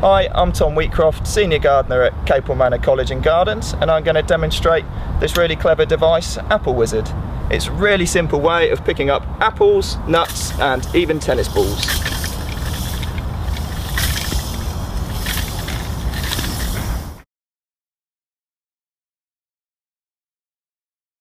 Hi, I'm Tom Wheatcroft, Senior Gardener at Capel Manor College and Gardens, and I'm going to demonstrate this really clever device, Apple Wizard. It's a really simple way of picking up apples, nuts, and even tennis balls.